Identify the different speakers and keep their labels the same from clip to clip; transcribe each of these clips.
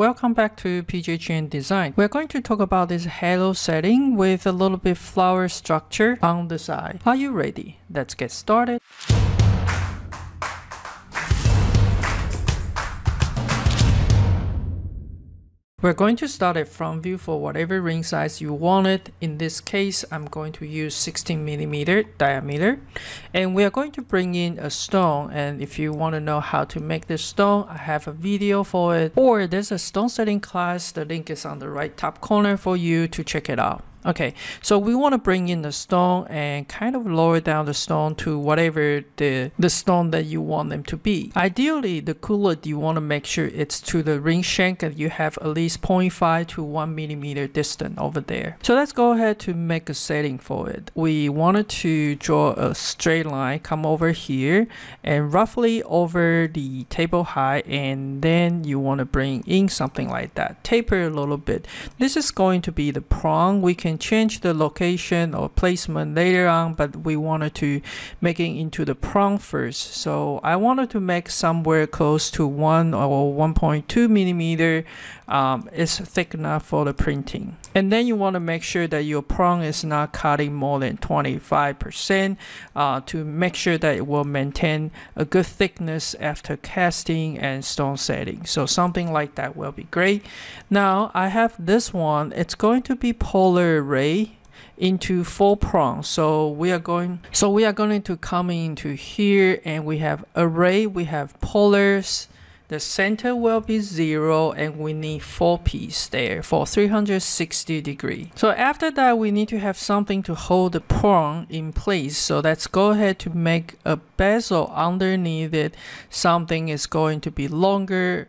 Speaker 1: welcome back to PJ Chen Design. We're going to talk about this halo setting with a little bit flower structure on the side. Are you ready? Let's get started. We're going to start a front view for whatever ring size you wanted. In this case, I'm going to use 16 millimeter diameter. And we are going to bring in a stone. And if you want to know how to make this stone, I have a video for it. Or there's a stone setting class. The link is on the right top corner for you to check it out. Okay, so we want to bring in the stone and kind of lower down the stone to whatever the, the stone that you want them to be. Ideally, the collet you want to make sure it's to the ring shank that you have at least 0.5 to 1 millimeter distance over there. So let's go ahead to make a setting for it. We wanted to draw a straight line, come over here and roughly over the table height and then you want to bring in something like that. Taper a little bit. This is going to be the prong. We can can change the location or placement later on, but we wanted to make it into the prong first. So I wanted to make somewhere close to 1 or 1.2 millimeter um, thick enough for the printing. And then you want to make sure that your prong is not cutting more than 25% uh, to make sure that it will maintain a good thickness after casting and stone setting. So something like that will be great. Now I have this one. It's going to be polar array into four prongs so we are going so we are going to come into here and we have array we have polars the center will be zero and we need four pieces there for 360 degree. So after that, we need to have something to hold the prong in place. So let's go ahead to make a bezel underneath it. Something is going to be longer.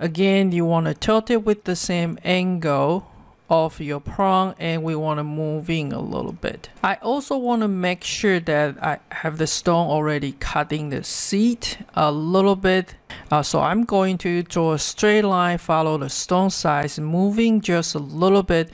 Speaker 1: Again, you want to tilt it with the same angle of your prong and we want to move in a little bit. I also want to make sure that I have the stone already cutting the seat a little bit. Uh, so I'm going to draw a straight line, follow the stone size, moving just a little bit.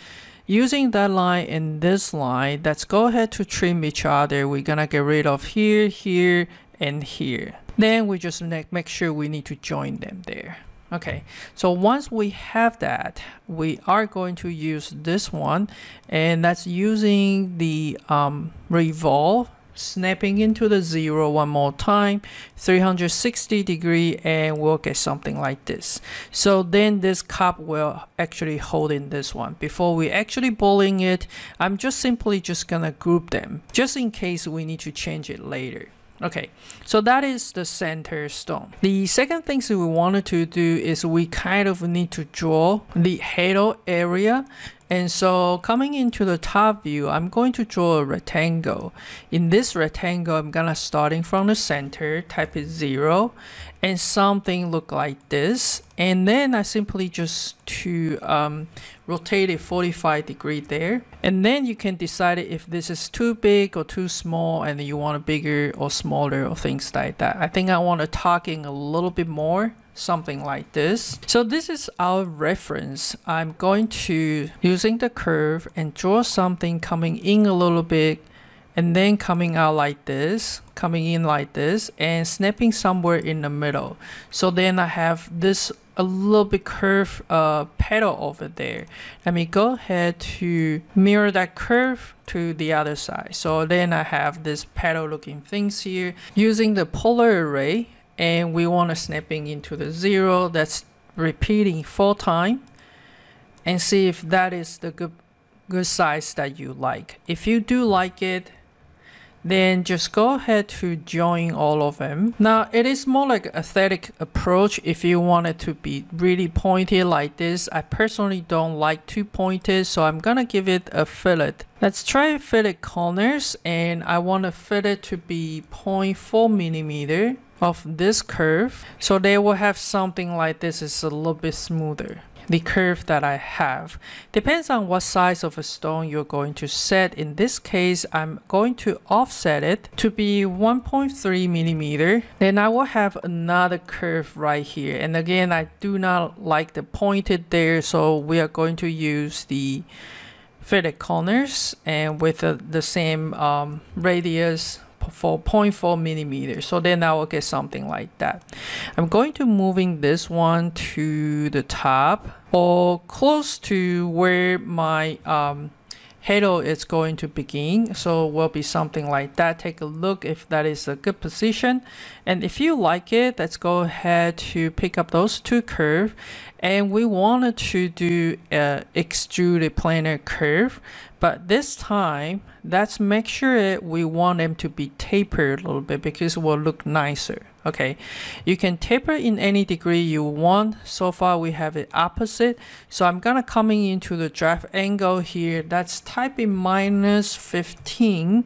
Speaker 1: Using that line and this line, let's go ahead to trim each other. We're gonna get rid of here, here, and here. Then we just make sure we need to join them there. Okay, so once we have that, we are going to use this one, and that's using the um, revolve, snapping into the zero one more time, 360 degree, and we'll get something like this. So then this cup will actually hold in this one. Before we actually Boolean it, I'm just simply just gonna group them, just in case we need to change it later. Okay, so that is the center stone. The second thing we wanted to do is we kind of need to draw the halo area and so coming into the top view, I'm going to draw a rectangle. In this rectangle, I'm gonna starting from the center, type it zero, and something look like this. And then I simply just to um, rotate it 45 degree there. And then you can decide if this is too big or too small and you want a bigger or smaller or things like that. I think I want to talking a little bit more something like this. So this is our reference. I'm going to, using the curve and draw something coming in a little bit and then coming out like this, coming in like this and snapping somewhere in the middle. So then I have this a little bit curved uh, petal over there. Let me go ahead to mirror that curve to the other side. So then I have this petal looking things here using the polar array and we want to snapping into the zero that's repeating four times and see if that is the good good size that you like. If you do like it then just go ahead to join all of them. Now it is more like aesthetic approach if you want it to be really pointed like this. I personally don't like too pointed so I'm gonna give it a fillet. Let's try fillet corners and I want to fit it to be 0.4 millimeter of this curve. So they will have something like this is a little bit smoother the curve that I have. Depends on what size of a stone you're going to set. In this case, I'm going to offset it to be 1.3 millimeter. Then I will have another curve right here. And again, I do not like the pointed there, so we are going to use the fillet corners and with the, the same um, radius for 0.4 millimeters. So then I will get something like that. I'm going to moving this one to the top or close to where my um, halo is going to begin. So will be something like that. Take a look if that is a good position. And if you like it let's go ahead to pick up those two curve. And we wanted to do a extruded planar curve. But this time let's make sure we want them to be tapered a little bit because it will look nicer okay? You can taper in any degree you want. So far we have it opposite. So I'm gonna coming into the draft angle here. That's in minus 15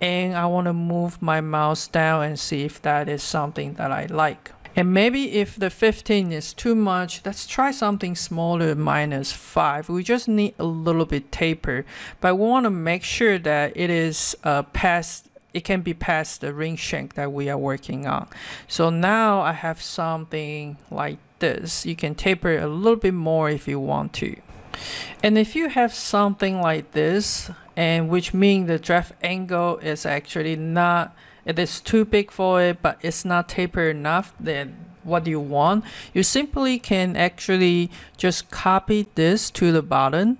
Speaker 1: and I want to move my mouse down and see if that is something that I like and maybe if the 15 is too much, let's try something smaller, minus 5. We just need a little bit taper, but we want to make sure that it is uh, past it can be past the ring shank that we are working on. So now I have something like this. You can taper it a little bit more if you want to. And if you have something like this, and which means the draft angle is actually not, it is too big for it, but it's not tapered enough, then what do you want, you simply can actually just copy this to the bottom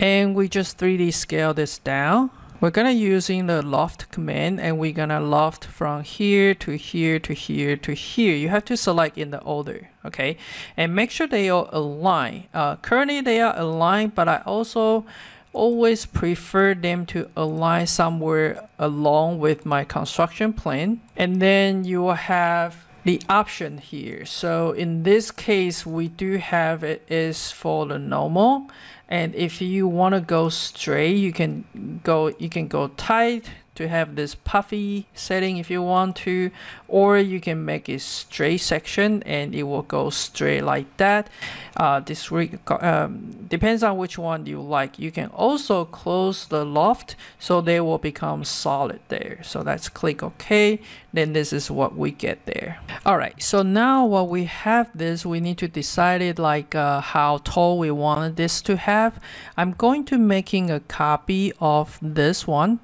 Speaker 1: and we just 3D scale this down we're gonna using the loft command and we're gonna loft from here to here to here to here. You have to select in the order, okay? And make sure they are aligned. Uh, currently they are aligned, but I also always prefer them to align somewhere along with my construction plane. And then you will have the option here. So in this case, we do have it is for the normal and if you want to go straight you can go you can go tight to have this puffy setting if you want to or you can make a straight section and it will go straight like that. Uh, this um, depends on which one you like. You can also close the loft so they will become solid there. So let's click OK then this is what we get there. Alright so now what we have this we need to decide it like uh, how tall we want this to have. I'm going to making a copy of this one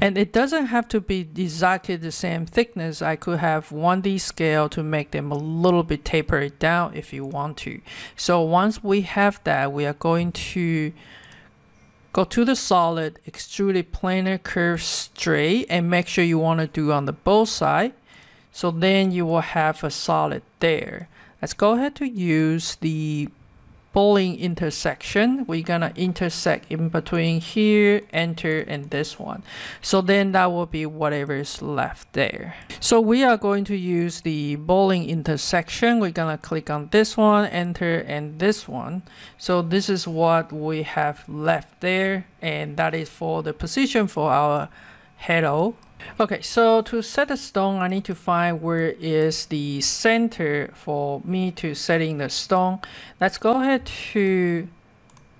Speaker 1: and it doesn't have to be exactly the same thickness. I could have 1D scale to make them a little bit taper it down if you want to. So once we have that, we are going to go to the solid, extruded planar curve straight and make sure you want to do on the both side. So then you will have a solid there. Let's go ahead to use the Boolean intersection, we're gonna intersect in between here, enter, and this one. So then that will be whatever is left there. So we are going to use the Boolean intersection. We're gonna click on this one, enter, and this one. So this is what we have left there, and that is for the position for our halo Okay, so to set the stone, I need to find where is the center for me to setting the stone. Let's go ahead to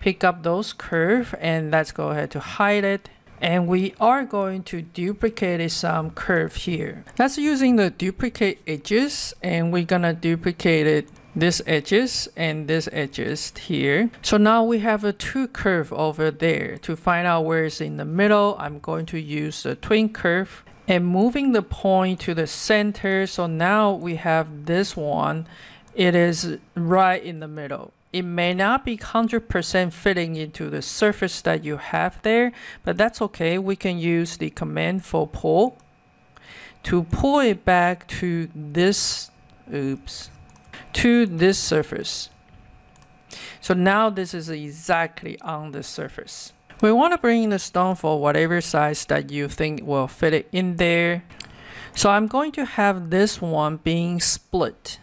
Speaker 1: pick up those curve and let's go ahead to hide it. And we are going to duplicate some curve here. That's using the duplicate edges and we're gonna duplicate it this edges and this edges here. So now we have a two curve over there. To find out where it's in the middle, I'm going to use the tween curve and moving the point to the center. So now we have this one. It is right in the middle. It may not be 100% fitting into the surface that you have there, but that's okay. We can use the command for pull to pull it back to this, oops, to this surface. So now this is exactly on the surface. We want to bring the stone for whatever size that you think will fit it in there. So I'm going to have this one being split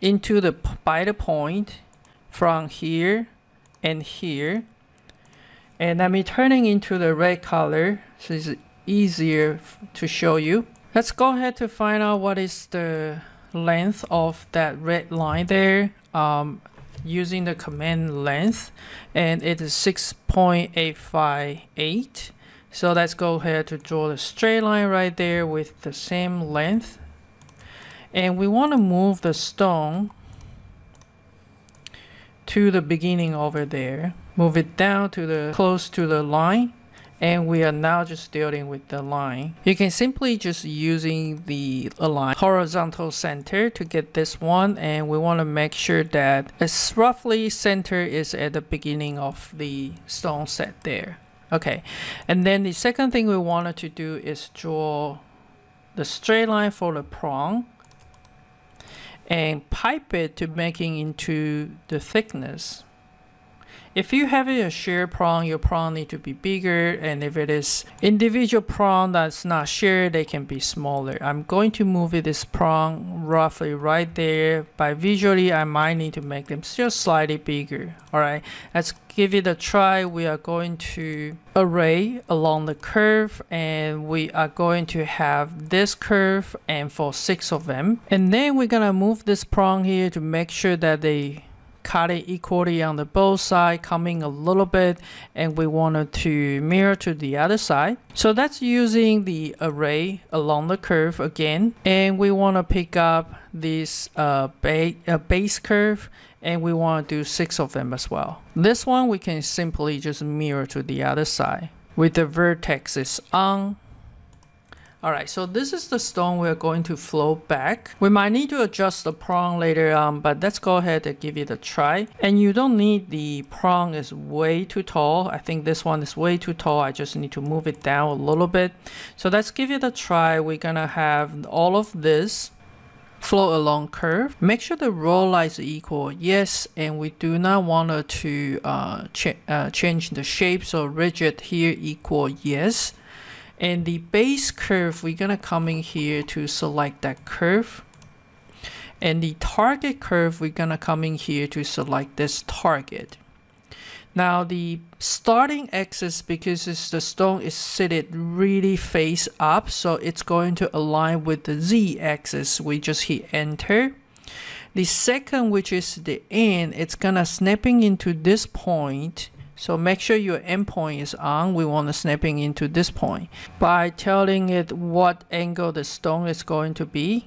Speaker 1: into the by the point from here and here. And I'm turning into the red color so it's easier to show you. Let's go ahead to find out what is the length of that red line there um, using the command length and it is 6.858 so let's go ahead to draw the straight line right there with the same length. And we want to move the stone to the beginning over there. Move it down to the close to the line and we are now just dealing with the line. You can simply just using the align horizontal center to get this one and we want to make sure that it's roughly center is at the beginning of the stone set there. Okay, and then the second thing we wanted to do is draw the straight line for the prong and pipe it to making into the thickness if you have a shared prong, your prong need to be bigger, and if it is individual prong that's not shared, they can be smaller. I'm going to move this prong roughly right there, but visually I might need to make them just slightly bigger. All right, let's give it a try. We are going to array along the curve, and we are going to have this curve and for six of them. And then we're gonna move this prong here to make sure that they cut it equally on the both side coming a little bit and we wanted to mirror to the other side. So that's using the array along the curve again. And we want to pick up this uh, ba uh, base curve and we want to do six of them as well. This one we can simply just mirror to the other side with the vertexes on Alright, so this is the stone we're going to flow back. We might need to adjust the prong later on, but let's go ahead and give it a try. And you don't need the prong is way too tall. I think this one is way too tall. I just need to move it down a little bit. So let's give it a try. We're gonna have all of this flow along curve. Make sure the roll is equal, yes, and we do not want to uh, ch uh, change the shape, so rigid here equal yes. And the base curve, we're gonna come in here to select that curve. And the target curve, we're gonna come in here to select this target. Now the starting axis, because the stone is seated really face up, so it's going to align with the Z axis. We just hit enter. The second, which is the end, it's gonna snapping into this point so make sure your endpoint is on. We want to snapping into this point by telling it what angle the stone is going to be.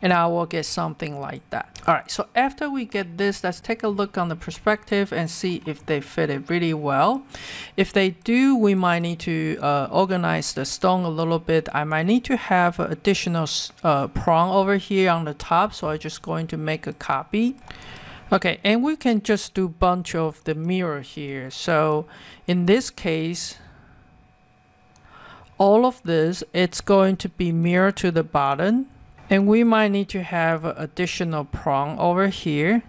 Speaker 1: And I will get something like that. All right, so after we get this, let's take a look on the perspective and see if they fit it really well. If they do, we might need to uh, organize the stone a little bit. I might need to have additional uh, prong over here on the top, so I'm just going to make a copy. Okay, and we can just do bunch of the mirror here. So in this case, all of this, it's going to be mirror to the bottom. And we might need to have additional prong over here.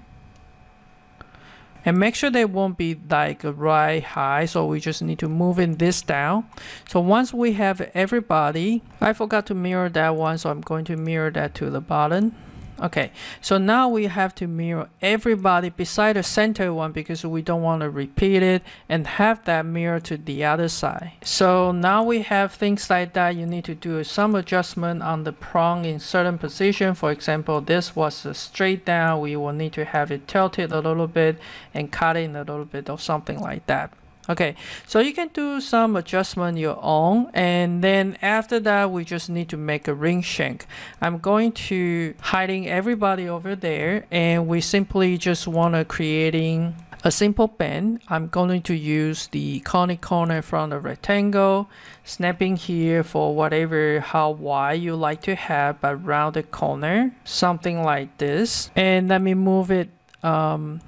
Speaker 1: And make sure they won't be like right high. So we just need to move in this down. So once we have everybody, I forgot to mirror that one. So I'm going to mirror that to the bottom. Okay, so now we have to mirror everybody beside the center one because we don't want to repeat it and have that mirror to the other side. So now we have things like that. You need to do some adjustment on the prong in certain position. For example, this was straight down. We will need to have it tilted a little bit and cut in a little bit or something like that. Okay, so you can do some adjustment your own and then after that we just need to make a ring shank. I'm going to hiding everybody over there and we simply just want to creating a simple bend. I'm going to use the conic corner from the rectangle, snapping here for whatever how wide you like to have around the corner, something like this. And let me move it um,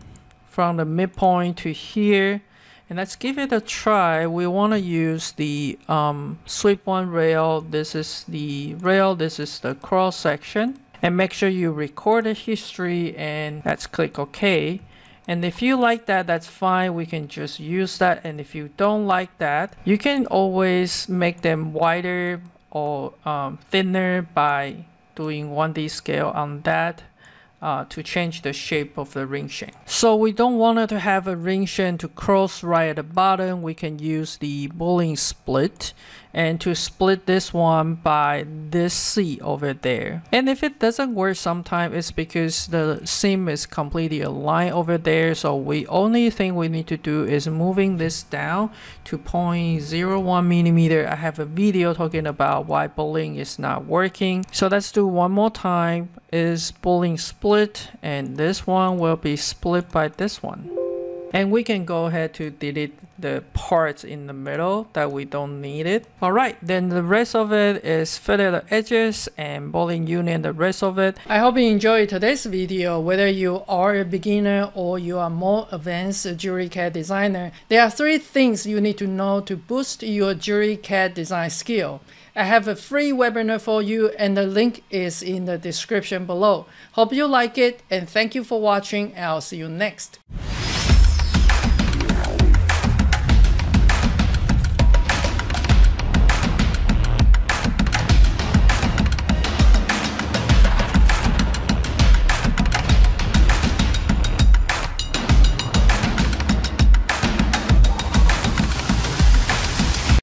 Speaker 1: from the midpoint to here and let's give it a try. We want to use the um, sweep one rail. This is the rail. This is the cross section. And make sure you record the history and let's click OK. And if you like that, that's fine. We can just use that. And if you don't like that, you can always make them wider or um, thinner by doing 1D scale on that uh, to change the shape of the ring shank. So we don't want it to have a ring shank to cross right at the bottom. We can use the boolean split and to split this one by this C over there. And if it doesn't work sometime, it's because the seam is completely aligned over there. So we only thing we need to do is moving this down to 0.01 millimeter. I have a video talking about why boolean is not working. So let's do one more time is boolean split and this one will be split by this one. And we can go ahead to delete the parts in the middle that we don't need it. Alright, then the rest of it is fillet the edges and Boolean union the rest of it. I hope you enjoyed today's video. Whether you are a beginner or you are more advanced jewelry CAD designer, there are three things you need to know to boost your jewelry CAD design skill. I have a free webinar for you and the link is in the description below. Hope you like it and thank you for watching. I'll see you next.